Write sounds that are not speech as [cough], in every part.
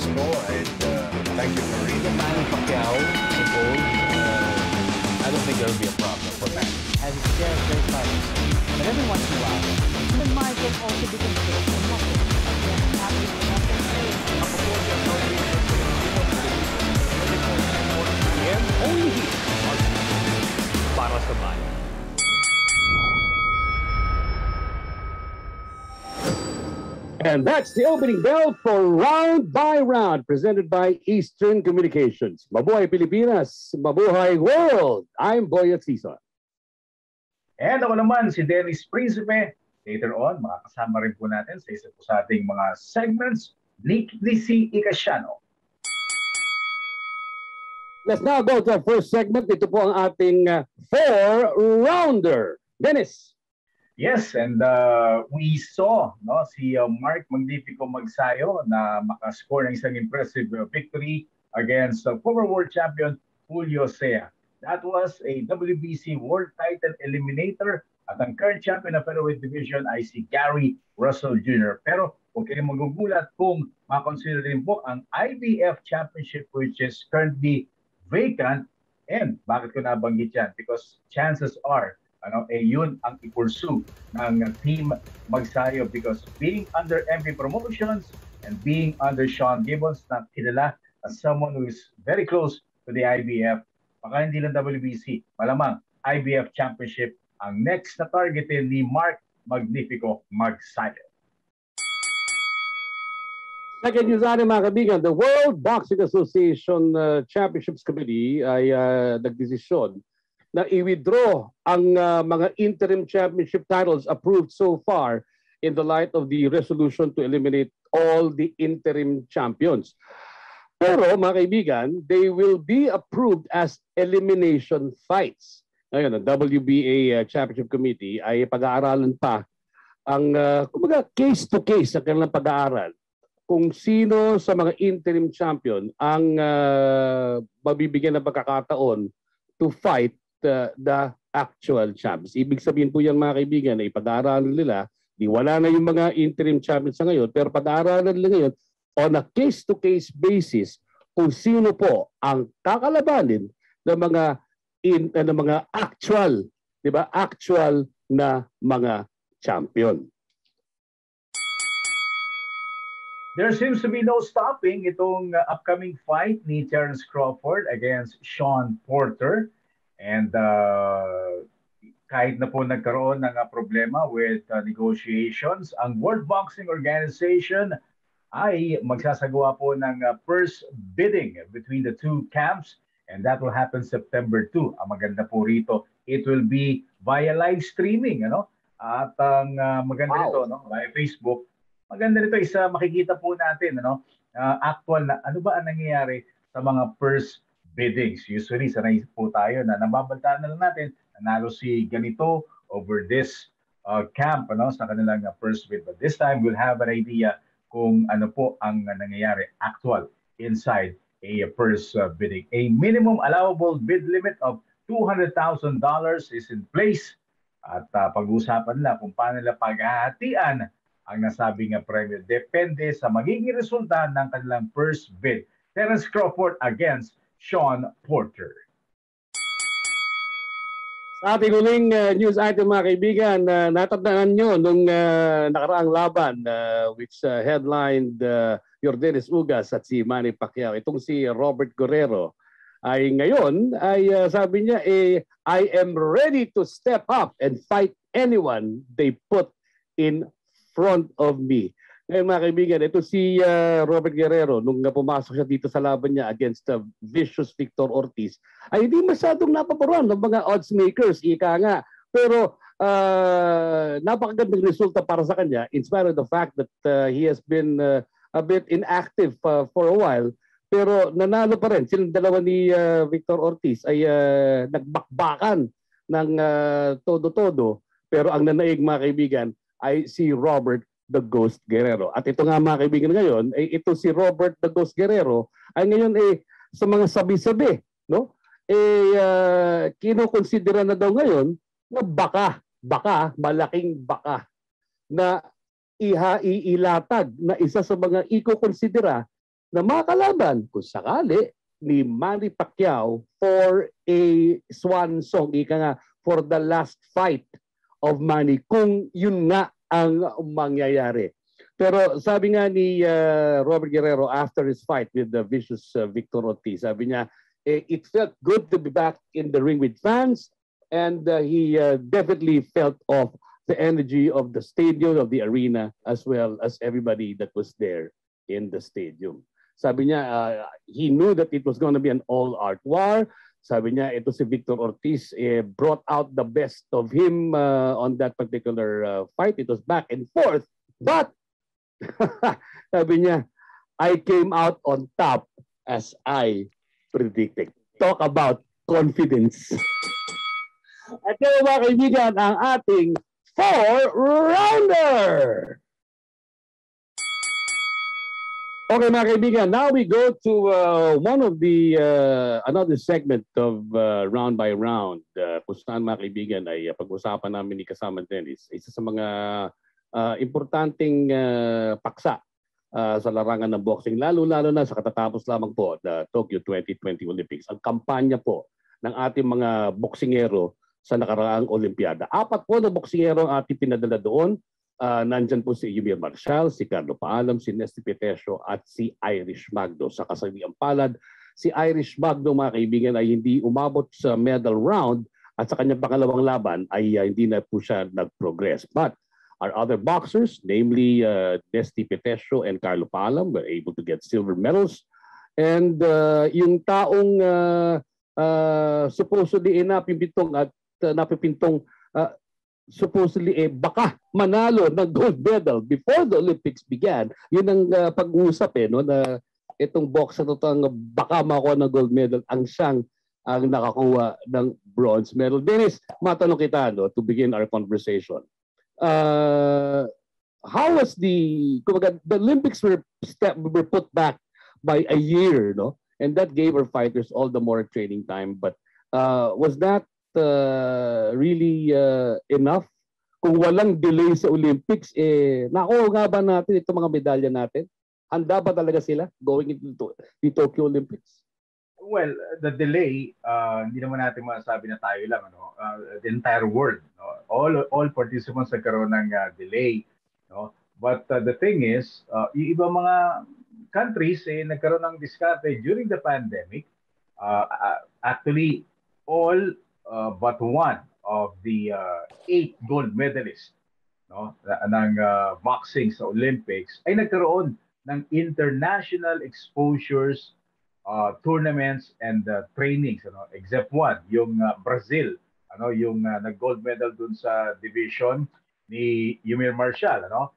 Velasco and uh, thank you for reading. Manny Pacquiao, the gold, uh, I don't think there'll be a problem for Manny. Has his share of great fights. But every once in a while, human mind can also be controlled for nothing. Again, happy to nothing PM, only here on Para sa Bayan. And that's the opening bell for Round by Round, presented by Eastern Communications. Mabuhay Pilipinas, mabuhay world. I'm Boyet Sison. And ako naman, si Dennis Principe. Later on, makakasama rin po natin sa isa po sa ating mga segments ni DC Icasiano. Let's now go to our first segment. Ito po ang ating uh, four-rounder. Dennis. Yes, and uh, we saw no, si uh, Mark Magnifico Magsayo na makascore ng isang impressive uh, victory against uh, former world champion Julio Sea. That was a WBC World Title Eliminator at ang current champion ng featherweight division ay si Gary Russell Jr. Pero huwag kayong magugulat kung makonsider din po ang IBF Championship which is currently vacant. And bakit ko nabanggit yan? Because chances are ano, eh yun ang i-pursue ng team Magsayo because being under MP Promotions and being under Sean Gibbons na kilala as someone who is very close to the IBF, baka hindi lang WBC, malamang IBF Championship ang next na targetin ni Mark Magnifico Magsayo. Second news natin mga kaibigan, the World Boxing Association uh, Championships Committee ay uh, nagdesisyon na i-withdraw ang uh, mga interim championship titles approved so far in the light of the resolution to eliminate all the interim champions. Pero mga kaibigan, they will be approved as elimination fights. Ngayon, ang WBA uh, Championship Committee ay pag-aaralan pa ang uh, kumbaga case to case sa kanilang pag-aaral kung sino sa mga interim champion ang uh, mabibigyan ng pagkakataon to fight uh, the actual champs. Ibig sabihin po yan mga kaibigan na ipag-aaralan nila, di wala na yung mga interim champions sa ngayon, pero pag-aaralan nila ngayon on a case-to-case basis kung sino po ang kakalabanin ng mga in uh, ng mga actual, 'di ba? Actual na mga champion. There seems to be no stopping itong uh, upcoming fight ni Terence Crawford against Sean Porter. And uh, kahit na po nagkaroon ng uh, problema with uh, negotiations, ang World Boxing Organization ay magsasagawa po ng uh, first bidding between the two camps and that will happen September 2. Ang maganda po rito, it will be via live streaming, ano? At ang uh, maganda wow. nito, no, via Facebook, maganda nito isa makikita po natin ano uh, actual na ano ba ang nangyayari sa mga first biddings usually sanay po tayo na nababaltaan na lang natin nanalo si ganito over this uh, camp ano sa kanilang uh, first bid but this time we'll have an idea kung ano po ang uh, nangyayari. Actual inside a first uh, bidding. A minimum allowable bid limit of $200,000 is in place. At uh, pag-uusapan nila kung paano nila paghahatian ang nasabing premyo. Depende sa magiging resulta ng kanilang first bid. Terence Crawford against Sean Porter. Sa ating huling uh, news item mga kaibigan, uh, natatandaan nyo nung uh, nakaraang laban uh, which uh, headlined uh, Jordanes Ugas at si Manny Pacquiao. Itong si Robert Guerrero ay ngayon ay uh, sabi niya eh, I am ready to step up and fight anyone they put in front of me. Ngayon mga kaibigan, ito si uh, Robert Guerrero, nung pumasok siya dito sa laban niya against the uh, vicious Victor Ortiz, ay hindi masyadong napaparuan ng mga odds makers, ika nga. Pero uh, napakagandang resulta para sa kanya in spite of the fact that uh, he has been uh, a bit inactive uh, for a while. Pero nanalo pa rin. Silang dalawa ni uh, Victor Ortiz ay uh, nagbakbakan ng uh, todo-todo. Pero ang nanaig mga kaibigan, ay si Robert the Ghost Guerrero. At ito nga mga kaibigan ngayon, ay ito si Robert the Ghost Guerrero ay ngayon eh sa mga sabi-sabi, no? Eh uh, kinukonsidera na daw ngayon na baka, baka, malaking baka na iha iilatag na isa sa mga iko-konsidera na makalaban kung sakali ni Manny Pacquiao for a swan song, ika nga, for the last fight of Manny, kung yun nga ang mangyayari. Pero sabi nga ni uh, Robert Guerrero after his fight with the vicious uh, Victor Ortiz, sabi niya, eh, it felt good to be back in the ring with fans and uh, he uh, definitely felt of the energy of the stadium, of the arena, as well as everybody that was there in the stadium. Sabi niya, uh, he knew that it was going to be an all-out war. Sabi niya, ito si Victor Ortiz eh, brought out the best of him uh, on that particular uh, fight. It was back and forth. But, [laughs] sabi niya, I came out on top as I predicted. Talk about confidence. At yun mga kaibigan, ang ating four-rounder. Okay mga kaibigan, now we go to uh, one of the, uh, another segment of uh, Round by Round. Uh, kung saan mga kaibigan ay uh, pag-usapan namin ni Kasama Dennis. Isa sa mga uh, importanteng uh, paksa uh, sa larangan ng boxing, lalo-lalo na sa katatapos lamang po the Tokyo 2020 Olympics. Ang kampanya po ng ating mga boksingero sa nakaraang Olimpiada. Apat po na boksingero ang ating pinadala doon Uh, nandyan po si Yumir Marshall, si Carlo Paalam, si Nesty Petesio at si Irish Magdo. Sa kasabiang palad, si Irish Magdo mga kaibigan ay hindi umabot sa medal round at sa kanyang pangalawang laban ay uh, hindi na po siya nag-progress. But our other boxers, namely uh, Nesty Petesio and Carlo Paalam, were able to get silver medals. And uh, yung taong uh, uh, supposedly inapipintong at uh, napipintong uh, supposedly eh baka manalo ng gold medal before the Olympics began. Yun ang uh, pag-uusap eh no na itong boxer to ang baka makuha ng gold medal ang siyang ang nakakuha ng bronze medal. Dennis, matanong kita no to begin our conversation. Uh, how was the kumbaga, the Olympics were step were put back by a year no and that gave our fighters all the more training time but uh, was that uh, really uh, enough? Kung walang delay sa Olympics, eh, nakuha nga ba natin itong mga medalya natin? Handa ba talaga sila going into the Tokyo Olympics? Well, the delay, uh, hindi naman natin masasabi na tayo lang, ano, uh, the entire world, no? all all participants nagkaroon ng uh, delay, no? But uh, the thing is, uh, yung iba mga countries eh nagkaroon ng diskarte during the pandemic. Uh, uh, actually, all uh, but one of the uh, eight gold medalists no, ng uh, boxing sa Olympics ay nagkaroon ng international exposures, uh, tournaments, and uh, trainings. Ano? Except one, yung uh, Brazil, ano, yung uh, nag-gold medal dun sa division ni Yumir Marshall. Ano?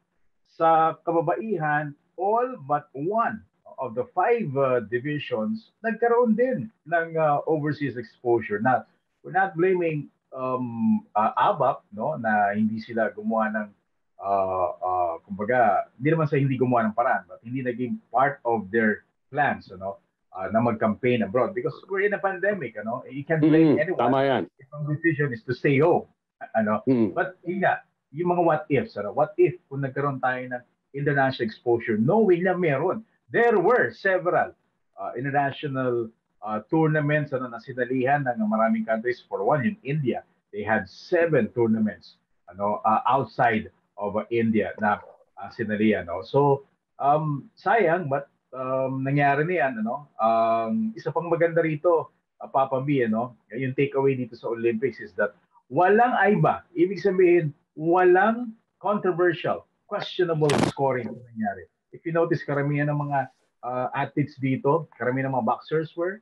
Sa kababaihan, all but one of the five uh, divisions nagkaroon din ng uh, overseas exposure. Na we're not blaming um, uh, ABAP no na hindi sila gumawa ng uh, uh, kumbaga hindi naman sa hindi gumawa ng paraan but hindi naging part of their plans ano uh, na mag-campaign abroad because we're in a pandemic ano you can't blame mm, anyone tama yan. if ang decision is to stay home ano Mm. but yun nga yung mga what ifs ano what if kung nagkaroon tayo ng international exposure knowing na meron there were several uh, international uh, tournaments ano, na sinalihan ng maraming countries. For one, in India, they had seven tournaments ano, uh, outside of uh, India na uh, sinalihan. No? So, um, sayang, but um, nangyari na yan. Ano? Um, isa pang maganda rito, uh, Papa B, ano? yung takeaway dito sa Olympics is that walang aiba. Ibig sabihin, walang controversial, questionable scoring na nangyari. If you notice, karamihan ng mga uh, athletes dito, karamihan ng mga boxers were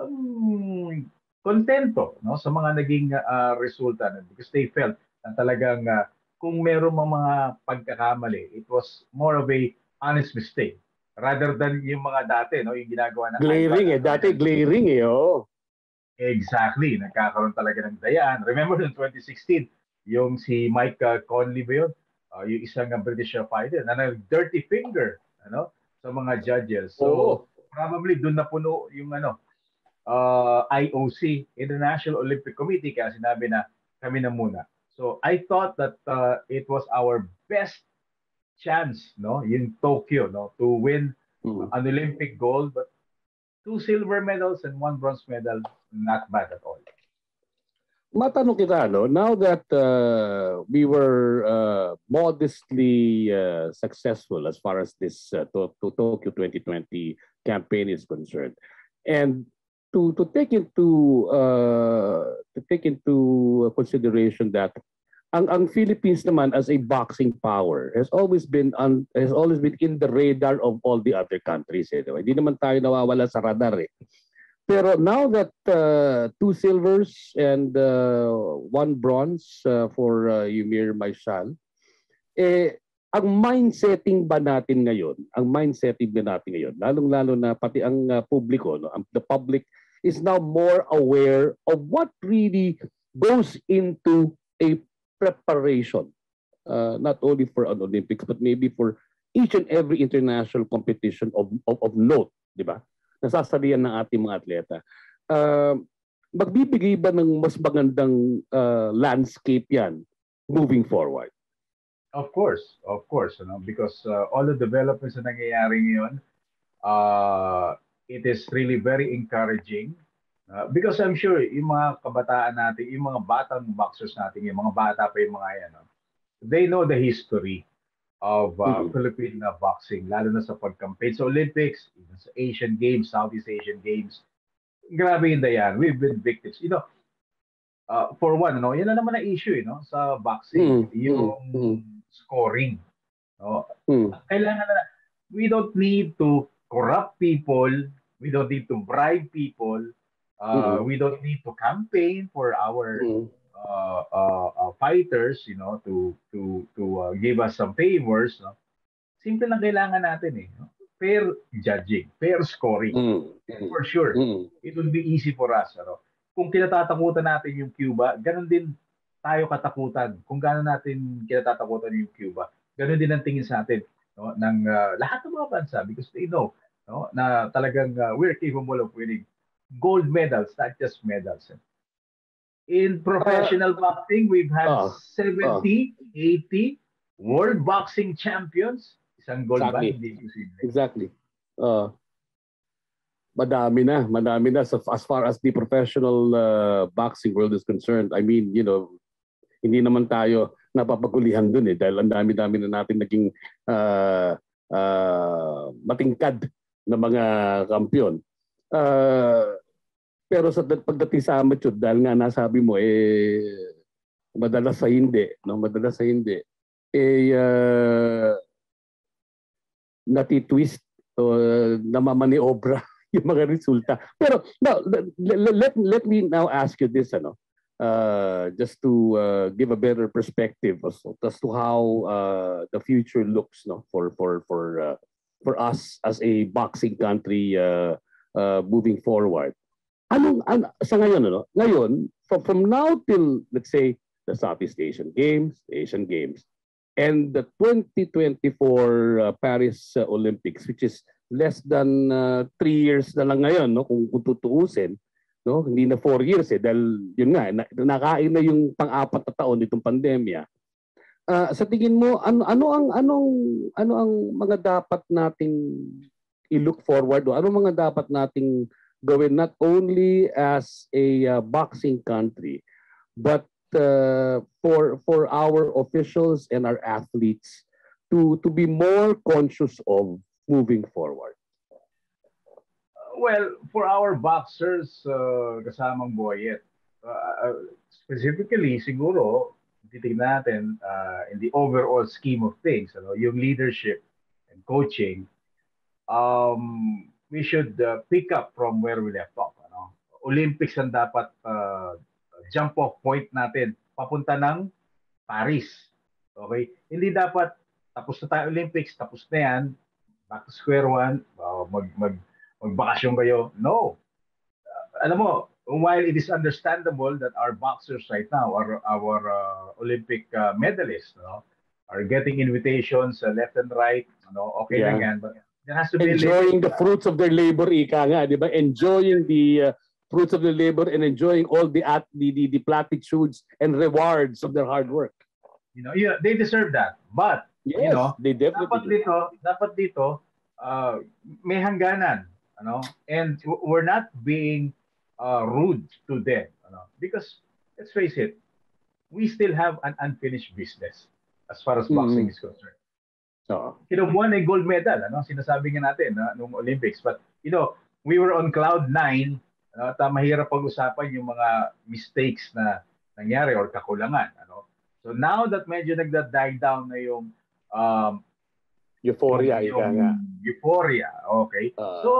um, kontento no sa mga naging uh, resulta because they felt na talagang uh, kung meron mga pagkakamali it was more of a honest mistake rather than yung mga dati no yung ginagawa ng Glaring eh. Dati glaring eh. Oh. Exactly. Nagkakaroon talaga ng dayan. Remember in 2016, yung si Mike uh, Conley ba yun? Uh, yung isang uh, British fighter na nag-dirty finger ano, sa mga judges. So, Oo. probably doon na puno yung ano, uh, IOC, International Olympic Committee, kaya sinabi na kami na muna. So I thought that uh, it was our best chance, no, in Tokyo, no, to win Mm. an Olympic gold, but two silver medals and one bronze medal, not bad at all. Matanong kita, no? now that uh, we were uh, modestly uh, successful as far as this uh, to, to Tokyo 2020 campaign is concerned, and to to take into uh, to take into consideration that ang ang Philippines naman as a boxing power has always been on, has always been in the radar of all the other countries. Eh, diba? Hindi naman tayo nawawala sa radar eh. Pero now that uh, two silvers and uh, one bronze uh, for uh, Ymir Maishal, eh, ang mindsetting ba natin ngayon, ang mindsetting ba natin ngayon, lalong-lalo na pati ang uh, publiko, no, ang- the public is now more aware of what really goes into a preparation, uh, not only for an Olympics, but maybe for each and every international competition of, of, of note, di ba? nasasalian ng ating mga atleta. Uh, magbibigay ba ng mas magandang uh, landscape yan moving forward? Of course, of course, you know, because uh, all the developments na nangyayari ngayon, uh, it is really very encouraging. Uh, because I'm sure yung mga kabataan natin, yung mga batang boxers natin, yung mga bata pa yung mga yan, no, they know the history of uh, Mhm. Philippine uh, boxing, lalo na sa pag-campaign sa Olympics, even sa Asian Games, Southeast Asian Games. Grabe yun yan. We've been victims. You know, uh, for one, no, yan na naman ang issue, eh, no, sa boxing, Mm, yung mm, mm. scoring. No? Hmm. Kailangan na, we don't need to corrupt people, we don't need to bribe people, uh, Mm. we don't need to campaign for our Hmm. uh, uh, uh, fighters, you know, to to to uh, give us some favors. No? Simple lang kailangan natin eh. No? Fair judging, fair scoring. Hmm. And for sure, it will be easy for us. Ano? Kung kinatatakutan natin yung Cuba, ganun din tayo katakutan. Kung gano'n natin kinatatakutan yung Cuba, ganun din ang tingin sa atin no? ng uh, lahat ng mga bansa because they know no? na talagang uh, we're capable of winning gold medals, not just medals. In professional boxing, we've had Ah, 70, 80 world boxing champions. Isang gold ba? Exactly. Hindi posible. Exactly. Uh, madami na, madami na so, as far as the professional uh, boxing world is concerned. I mean, you know, hindi naman tayo napapagulihan dun eh dahil ang dami-dami na natin naging uh, uh, matingkad na mga kampiyon. Uh, pero sa pagdating sa amateur, dahil nga nasabi mo, eh, madalas sa hindi, no? madalas sa hindi, eh, uh, natitwist o namamaniobra [laughs] yung mga resulta. Pero no, let, let, let me now ask you this, ano, uh, just to uh, give a better perspective as, as to how uh, the future looks no, for, for, for, uh, for us as a boxing country uh, uh, moving forward. Anong, an, sa ngayon, ano, ngayon, from, from now till, let's say, the Southeast Asian Games, Asian Games, and the 2024 uh, Paris uh, Olympics, which is less than uh, three years na lang ngayon, no, kung, kung tutuusin, no, hindi na four years eh, dahil yun nga, na, nakain na yung pang-apat na taon nitong pandemya. Ah, sa tingin mo, ano, ano ang anong ano ang mga dapat nating i-look forward o ano mga dapat nating gawin not only as a uh, boxing country but uh, for for our officials and our athletes to to be more conscious of moving forward. Well, for our boxers, uh, kasamang Boyet, uh, specifically, siguro, titignan natin uh, in the overall scheme of things, ano, yung leadership and coaching, um, we should uh, pick up from where we left off. Ano? Olympics ang dapat uh, jump off point natin papunta ng Paris. Okay? Hindi dapat tapos na tayo Olympics, tapos na yan, back to square one, uh, mag, mag, magbakasyon kayo. No. Uh, alam mo, while it is understandable that our boxers right now, our, our uh, Olympic uh, medalists, no, are getting invitations uh, left and right, no, okay Yeah. yan. But there has to be Enjoying the fruits of their labor, ika nga, di ba? Enjoying the uh, fruits of their labor and enjoying all the, at, the, the, the platitudes and rewards of their hard work. You know, yeah, they deserve that. But Yes, know, they dapat definitely do. dito, dapat dito, uh, may hangganan. Ano? And we're not being uh, rude to them. Ano? Because, let's face it, we still have an unfinished business as far as boxing Mhm. is concerned. Oo. Kinubuan na yung gold medal, ano? Sinasabi nga natin na noong Olympics. But, you know, we were on cloud nine. Ano? At uh, mahirap pag-usapan yung mga mistakes na nangyari or kakulangan. Ano? So now that medyo nagda-die down na yung um, Euphoria, yung, ika nga. euphoria, okay? Ah. So,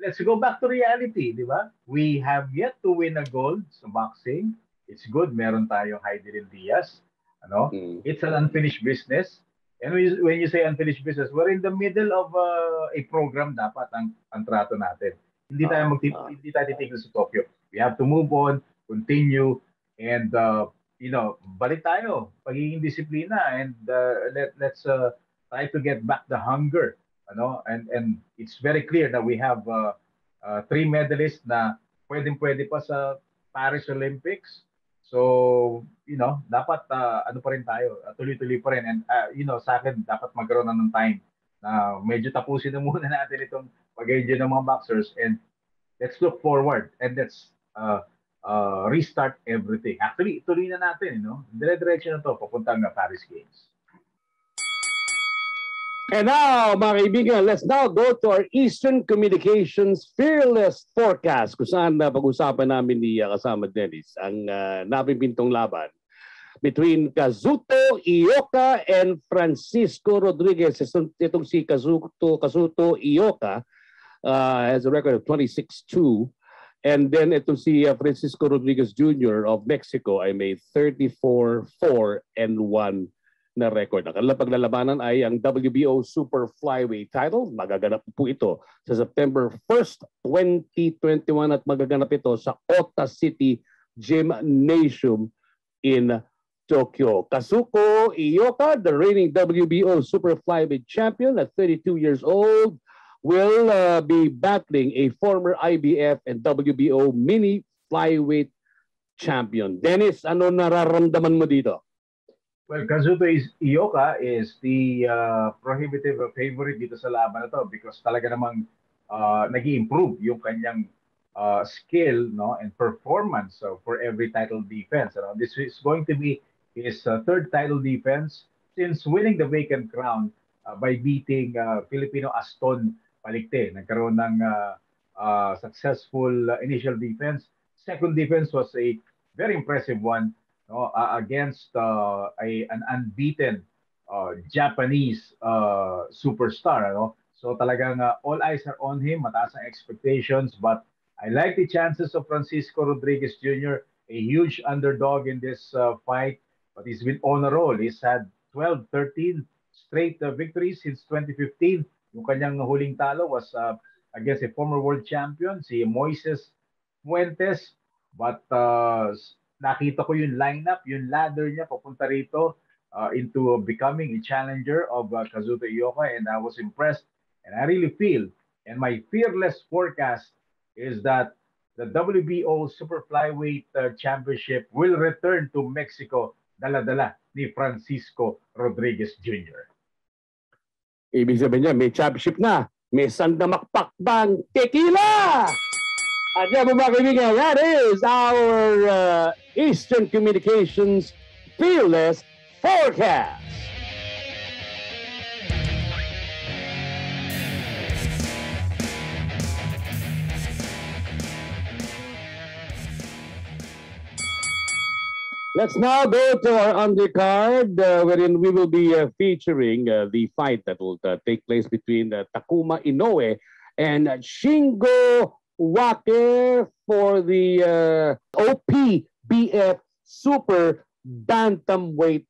let's go back to reality, di ba? We have yet to win a gold sa boxing. It's good, meron tayong Heidelin Diaz. Ano? Mm. It's an unfinished business. And when you, say unfinished business, we're in the middle of uh, a program dapat ang, ang trato natin. Hindi tayo Ah, magti- ah. hindi tayo titigil sa Tokyo. We have to move on, continue, and uh, you know, balik tayo, pagiging disiplina, and uh, let let's uh, try to get back the hunger, ano? And and it's very clear that we have uh, uh, three medalists na pwedeng-pwede pa sa Paris Olympics. So, you know, dapat uh, ano pa rin tayo, uh, tuloy-tuloy pa rin. And, uh, you know, sa akin, dapat magkaroon na ng time na medyo tapusin na muna [laughs] natin itong pag-enjoy ng mga boxers and let's look forward and let's uh, uh, restart everything. Actually, ituloy na natin, you know? Dire-diretso na to, papunta ng Paris Games. And now, mga kaibigan, let's now go to our Eastern Communications Fearless Forecast kung saan na pag-usapan namin ni uh, kasama Dennis ang uh, napimpintong laban between Kazuto Ioka and Francisco Rodriguez. Itong si Kazuto, Kazuto Ioka uh, has a record of 26-2 and then itong si uh, Francisco Rodriguez Jr. of Mexico ay may 34-4 and 1 na record. Ang kanilang paglalabanan ay ang WBO Super Flyweight title. Magaganap po ito sa September 1st, 2021 at magaganap ito sa Ota City Gymnasium in Tokyo. Kazuko Ioka, the reigning WBO Super Flyweight champion at 32 years old, will uh, be battling a former IBF and WBO mini flyweight champion. Dennis, ano nararamdaman mo dito? Well, Kazuto is, Ioka is the uh, prohibitive favorite dito sa laban na to because talaga namang uh, nag improve yung kanyang uh, skill no and performance so, for every title defense. Ano? This is going to be his uh, third title defense since winning the vacant crown uh, by beating uh, Filipino Aston Palikte. Nagkaroon ng uh, uh, successful uh, initial defense. Second defense was a very impressive one no, uh, against uh, a, an unbeaten uh, Japanese uh, superstar. Ano? So talagang uh, all eyes are on him, mataas ang expectations, but I like the chances of Francisco Rodriguez Jr., a huge underdog in this uh, fight, but he's been on a roll. He's had 12, 13 straight uh, victories since 2015. Yung kanyang huling talo was uh, against a former world champion, si Moises Fuentes. But uh, nakita ko yung lineup, yung ladder niya papunta rito uh, into becoming a challenger of uh, Kazuto Ioka and I was impressed and I really feel and my fearless forecast is that the WBO Super Flyweight uh, Championship will return to Mexico dala-dala ni Francisco Rodriguez Jr. Ibig sabihin niya, may championship na. May sandamakpak bang tequila! That is our uh, Eastern Communications Fearless Forecast. Let's now go to our undercard, uh, wherein we will be uh, featuring uh, the fight that will uh, take place between uh, Takuma Inoue and Shingo Wake for the uh, OPBF Super Bantamweight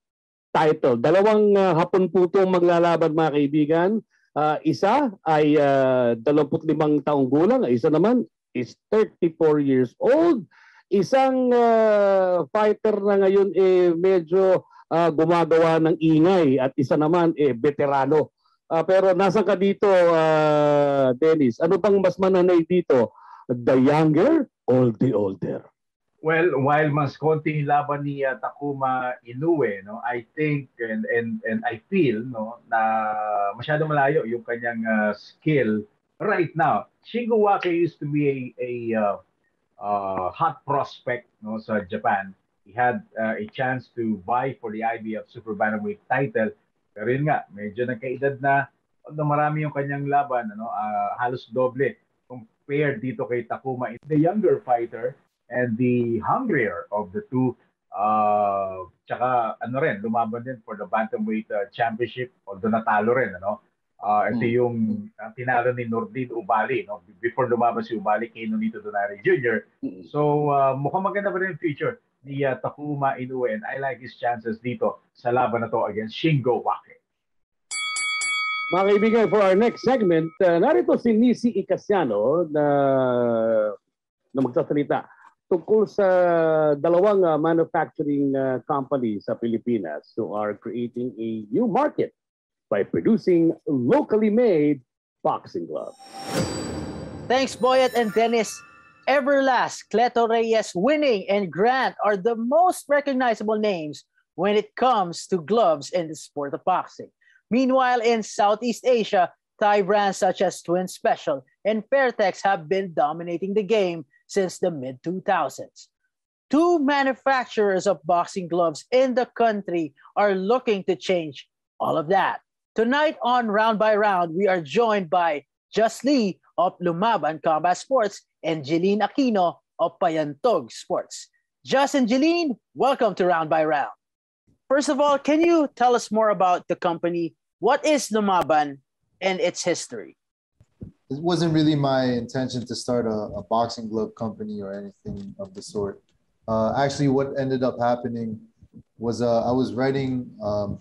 title. Dalawang uh, hapon po itong maglalaban mga kaibigan. Uh, isa ay uh, 25 taong gulang, isa naman is 34 years old isang uh, fighter na ngayon eh medyo uh, gumagawa ng ingay at isa naman eh veterano. Uh, pero nasan ka dito uh, Dennis? Ano bang mas mananay dito? The younger or the older? Well, while mas konting laban ni uh, Takuma Inoue, no, I think and and and I feel no na masyado malayo yung kanyang uh, skill right now. Shingo Wake used to be a a uh, uh, hot prospect no sa Japan. He had uh, a chance to vie for the IBF Super Bantamweight title. Pero yun nga, medyo nagkaedad na na marami yung kanyang laban, ano, uh, halos doble compared dito kay Takuma. The younger fighter and the hungrier of the two. Uh, tsaka ano rin, lumaban din for the Bantamweight uh, Championship, although natalo rin. Ano? Uh, ito mm. yung uh, tinalo ni Nordin Ubali. No? Before lumaban si Ubali kay Nonito Donari Jr. So uh, mukhang maganda pa rin yung future ni uh, Takuma Inoue and I like his chances dito sa laban na to against Shingo Wake. Mga kaibigan, for our next segment, uh, narito si Nisi Icasiano na, na magsasalita tungkol sa dalawang uh, manufacturing uh, company sa Pilipinas who are creating a new market by producing locally made boxing gloves. Thanks, Boyet and Dennis. Everlast, Cleto Reyes, Winning, and Grant are the most recognizable names when it comes to gloves in the sport of boxing. Meanwhile, in Southeast Asia, Thai brands such as Twin Special and Fairtex have been dominating the game since the mid 2000s. Two manufacturers of boxing gloves in the country are looking to change all of that. Tonight on Round by Round, we are joined by Just Lee of Lumaban Combat Sports and Jeline Aquino of Payantog Sports. Just and Jeline, welcome to Round by Round. First of all, can you tell us more about the company? What is Lumaban and its history? it wasn't really my intention to start a, a boxing glove company or anything of the sort. Uh, actually, what ended up happening was uh, I was writing um,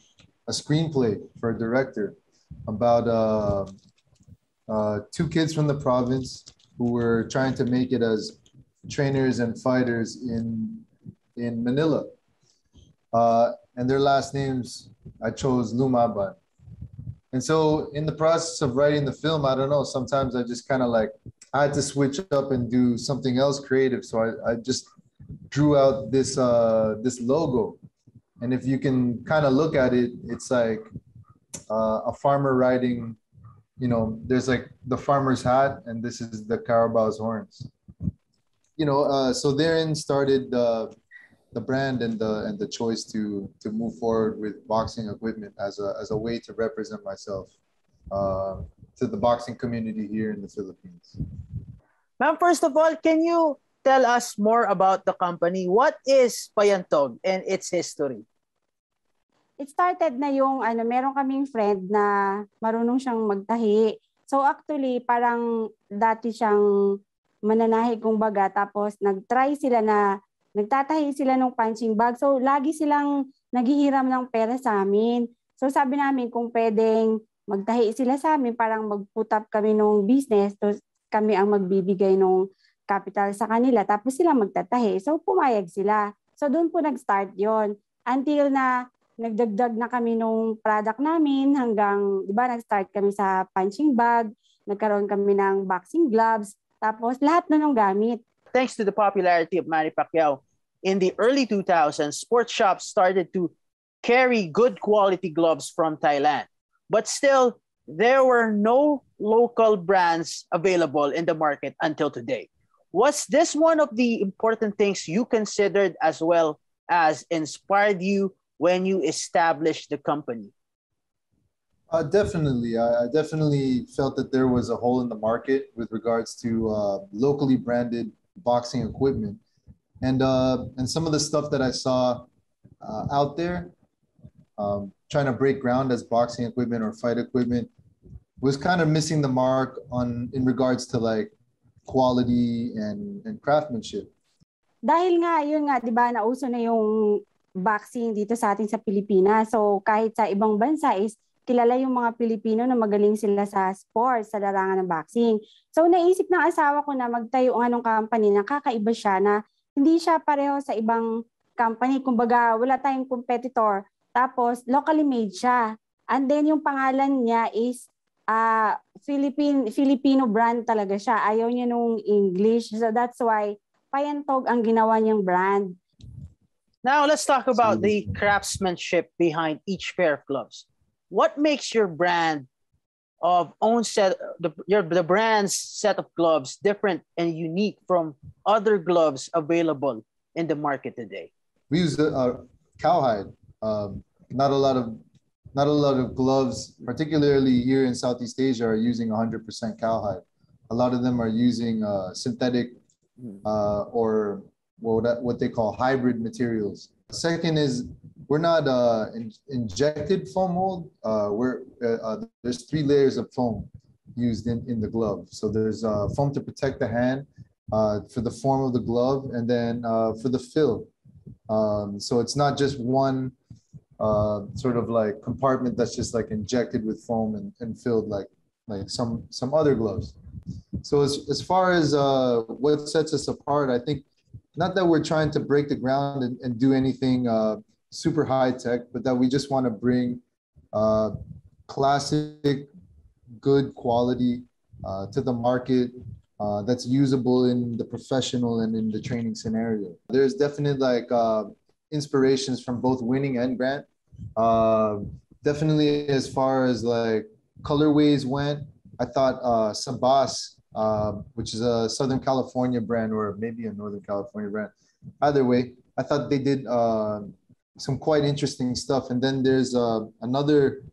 a screenplay for a director about uh, uh, two kids from the province who were trying to make it as trainers and fighters in in Manila. Uh, and their last names, I chose Lumaban. And so in the process of writing the film, I don't know, sometimes I just kind of like, I had to switch up and do something else creative. So I, I just drew out this, uh, this logo. And if you can kind of look at it, it's like uh, a farmer riding, you know, there's like the farmer's hat and this is the Carabao's horns. You know, uh, so therein started uh, the brand and the and the choice to to move forward with boxing equipment as a as a way to represent myself uh, to the boxing community here in the Philippines. Ma'am, first of all, can you tell us more about the company? What is Payantog and its history? It started na yung ano, meron kaming friend na marunong siyang magtahi. So actually, parang dati siyang mananahi kung baga tapos nag-try sila na nagtatahi sila ng punching bag. So, lagi silang naghihiram ng pera sa amin. So, sabi namin kung pwedeng magtahi sila sa amin, parang mag-put up kami ng business, to kami ang magbibigay ng capital sa kanila, tapos sila magtatahi. So, pumayag sila. So, doon po nag-start yon Until na nagdagdag na kami nung product namin hanggang, di ba, nag-start kami sa punching bag, nagkaroon kami ng boxing gloves, tapos lahat na nung gamit thanks to the popularity of Manny Pacquiao, in the early 2000s, sports shops started to carry good quality gloves from Thailand. But still, there were no local brands available in the market until today. Was this one of the important things you considered as well as inspired you when you established the company? Uh, definitely. I, I, definitely felt that there was a hole in the market with regards to uh, locally branded boxing equipment. And, uh, and some of the stuff that I saw uh, out there, um, trying to break ground as boxing equipment or fight equipment, was kind of missing the mark on in regards to like quality and, and craftsmanship. Dahil nga, yun nga, di ba, nauso na yung boxing dito sa atin sa Pilipinas. So kahit sa ibang bansa is kilala yung mga Pilipino na magaling sila sa sports, sa larangan ng boxing. So naisip ng asawa ko na magtayo ng anong company na kakaiba siya na hindi siya pareho sa ibang company. Kumbaga, wala tayong competitor. Tapos, locally made siya. And then, yung pangalan niya is uh, Philippine, Filipino brand talaga siya. Ayaw niya nung English. So, that's why Payantog ang ginawa niyang brand. Now let's talk about the craftsmanship behind each pair of gloves. What makes your brand of own set the your the brand's set of gloves different and unique from other gloves available in the market today? We use uh, cowhide. Um, not a lot of not a lot of gloves, particularly here in Southeast Asia, are using 100% cowhide. A lot of them are using uh, synthetic uh, or what, what they call hybrid materials. Second is we're not uh, in, injected foam mold. Uh, we're uh, uh, there's three layers of foam used in, in the glove. So there's uh, foam to protect the hand uh, for the form of the glove, and then for the fill. Um, so it's not just one sort of like compartment that's just like injected with foam and, and filled like like some some other gloves. So as, as far as what sets us apart, I think not that we're trying to break the ground and, and do anything uh, super high tech, but that we just want to bring uh, classic, good quality uh, to the market uh, that's usable in the professional and in the training scenario. There's definitely like uh, inspirations from both winning and Grant. Uh, definitely as far as like colorways went, I thought uh, Sabas, uh, which is a Southern California brand or maybe a Northern California brand. Either way, I thought they did uh, some quite interesting stuff. And then there's uh, another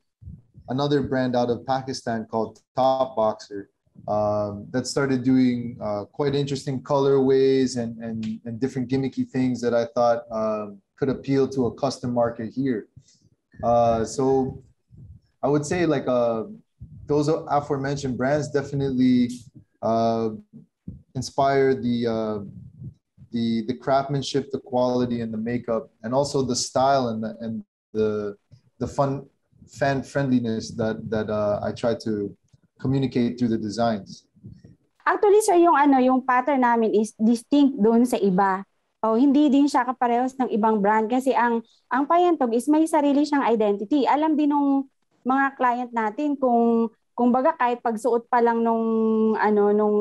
another brand out of Pakistan called Top Boxer um, that started doing uh, quite interesting colorways and, and, and different gimmicky things that I thought um, could appeal to a custom market here. Uh, so I would say like uh, those aforementioned brands definitely uh, inspired the uh, the the craftsmanship, the quality, and the makeup, and also the style and the and the the fun fan friendliness that that uh, I try to communicate through the designs. Actually, sir, yung ano, yung pattern namin is distinct doon sa iba. O hindi din siya kaparehas ng ibang brand kasi ang ang Payantog is may sarili siyang identity. Alam din nung mga client natin kung kung baga kahit pagsuot pa lang nung ano nung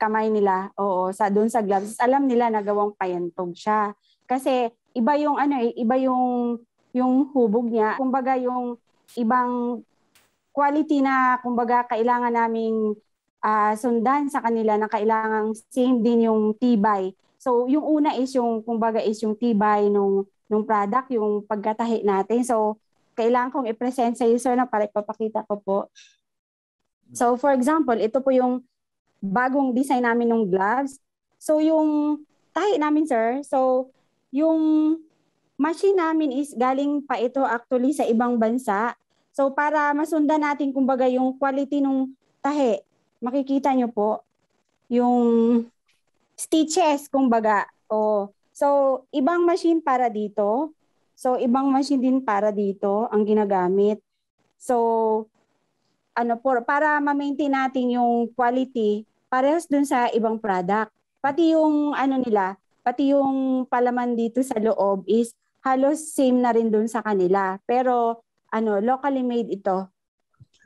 kamay nila, oo, sa doon sa gloves, alam nila na gawang payantog siya. Kasi iba yung ano eh, iba yung yung hubog niya. Kumbaga yung ibang quality na kumbaga kailangan naming uh, sundan sa kanila na kailangan same din yung tibay. So yung una is yung kumbaga is yung tibay nung nung product, yung pagkatahi natin. So kailangan kong i-present sa iyo sir na para ipapakita ko po. So for example, ito po yung bagong design namin ng gloves. So yung tahi namin sir, so yung machine namin is galing pa ito actually sa ibang bansa. So para masundan natin kumbaga yung quality ng tahe, makikita nyo po yung stitches kumbaga. O, so ibang machine para dito. So ibang machine din para dito ang ginagamit. So ano po para ma-maintain natin yung quality parehas dun sa ibang product. Pati yung ano nila, pati yung palaman dito sa loob is halos same na rin dun sa kanila. Pero ano, locally made ito.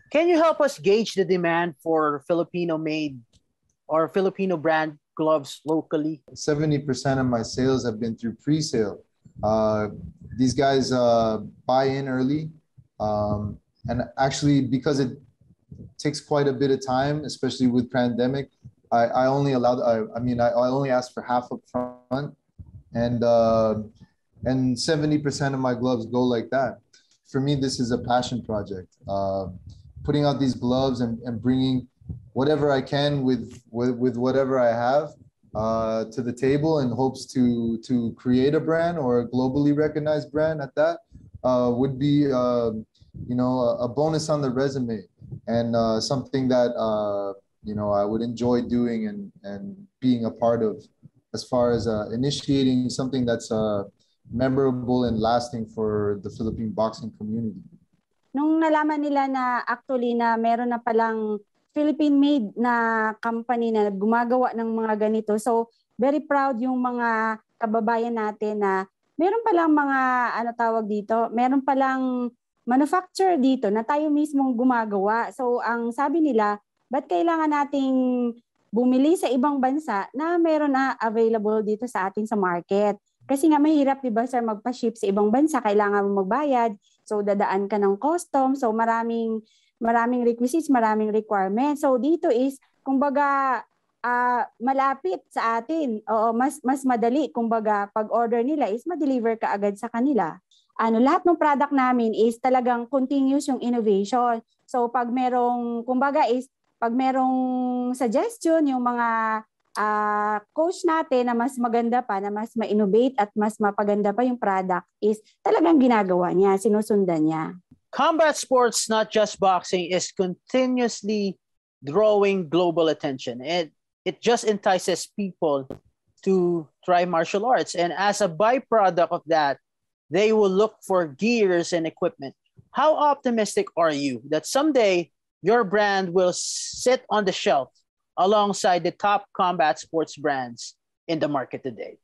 Can you help us gauge the demand for Filipino made or Filipino brand gloves locally? 70% of my sales have been through pre-sale. Uh, these guys uh, buy in early. Um, and actually, because it takes quite a bit of time, especially with pandemic, I, I only allowed, I, I mean, I, I only asked for half up front. And, uh, and 70% of my gloves go like that for me, this is a passion project. Uh, putting out these gloves and, and bringing whatever I can with, with, with whatever I have uh, to the table in hopes to, to create a brand or a globally recognized brand at that uh, would be, uh, you know, a, a, bonus on the resume and uh, something that, uh, you know, I would enjoy doing and, and being a part of as far as initiating something that's uh, memorable and lasting for the Philippine boxing community? Nung nalaman nila na actually na meron na palang Philippine-made na company na gumagawa ng mga ganito. So, very proud yung mga kababayan natin na meron palang mga ano tawag dito, meron palang manufacturer dito na tayo mismong gumagawa. So, ang sabi nila, ba't kailangan nating bumili sa ibang bansa na meron na available dito sa atin sa market. Kasi nga mahirap 'di ba sir magpa-ship sa ibang bansa, kailangan mo magbayad. So dadaan ka ng custom, so maraming maraming requisites, maraming requirements. So dito is kumbaga uh, malapit sa atin. Oo, mas mas madali kumbaga pag order nila is ma-deliver ka agad sa kanila. Ano lahat ng product namin is talagang continuous yung innovation. So pag merong kumbaga is pag merong suggestion yung mga uh, coach natin na mas maganda pa, na mas ma-innovate at mas mapaganda pa yung product is talagang ginagawa niya, sinusundan niya. Combat sports, not just boxing, is continuously drawing global attention. It, it just entices people to try martial arts. And as a byproduct of that, they will look for gears and equipment. How optimistic are you that someday your brand will sit on the shelf alongside the top combat sports brands in the market today?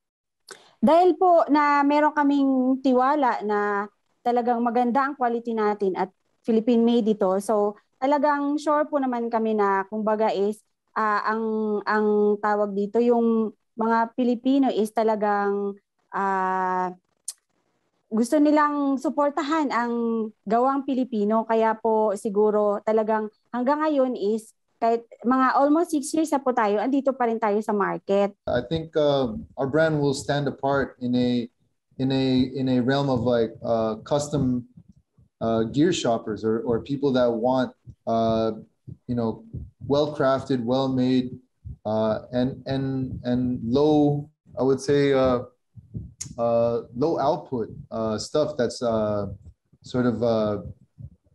Dahil po na meron kaming tiwala na talagang maganda ang quality natin at Philippine made ito. So talagang sure po naman kami na kumbaga is uh, ang ang tawag dito yung mga Pilipino is talagang uh, gusto nilang suportahan ang gawang Pilipino kaya po siguro talagang hanggang ngayon is kahit mga almost six years na po tayo, andito pa rin tayo sa market. I think uh, our brand will stand apart in a in a in a realm of like uh, custom uh, gear shoppers or, or people that want uh, you know well crafted, well made, uh, and and and low I would say uh, uh, low output uh, stuff that's uh, sort of uh,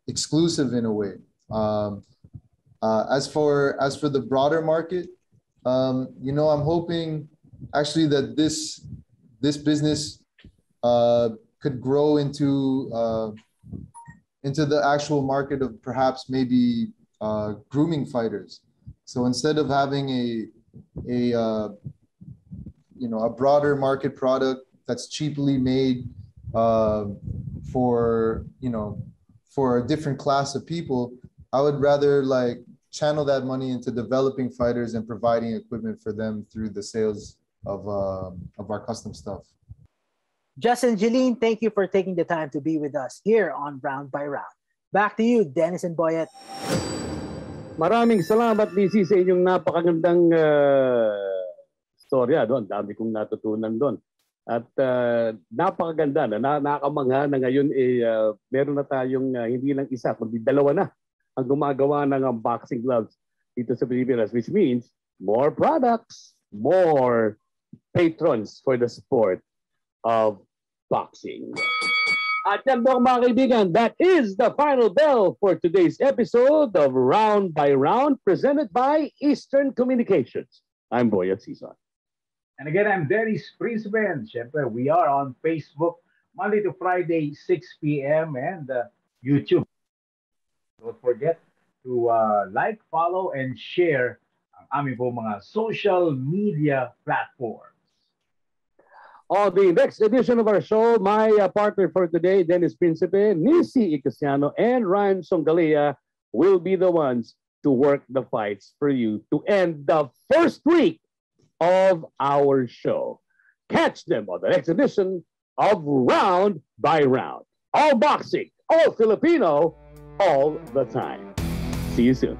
exclusive in a way. Um, uh, as for as for the broader market, um, you know, I'm hoping actually that this this business uh, could grow into into the actual market of perhaps maybe grooming fighters. So instead of having a a you know a broader market product that's cheaply made uh, for you know for a different class of people, I would rather like channel that money into developing fighters and providing equipment for them through the sales of uh, of our custom stuff. Justin Jeline, thank you for taking the time to be with us here on Round by Round. Back to you, Dennis and Boyet. Maraming salamat, DC, sa inyong napakagandang uh, storya doon. Dami kong natutunan doon. At uh, napakaganda na, na nakamangha na ngayon eh, uh, meron na tayong uh, hindi lang isa, kundi dalawa na ang gumagawa ng unboxing gloves dito sa Pilipinas, which means more products, more patrons for the sport of boxing. At yan po mga kaibigan, that is the final bell for today's episode of Round by Round presented by Eastern Communications. I'm Boyet Sison. And again, I'm Dennis Principe. Siyempre, we are on Facebook Monday to Friday, 6 p.m. and uh, YouTube. Don't forget to uh, like, follow, and share ang aming po mga social media platforms. On the next edition of our show, my uh, partner for today, Dennis Principe, Nisi Icasiano, and Ryan Songalia will be the ones to work the fights for you to end the first week of our show. Catch them on the next edition of Round by Round. All boxing, all Filipino, all the time. See you soon.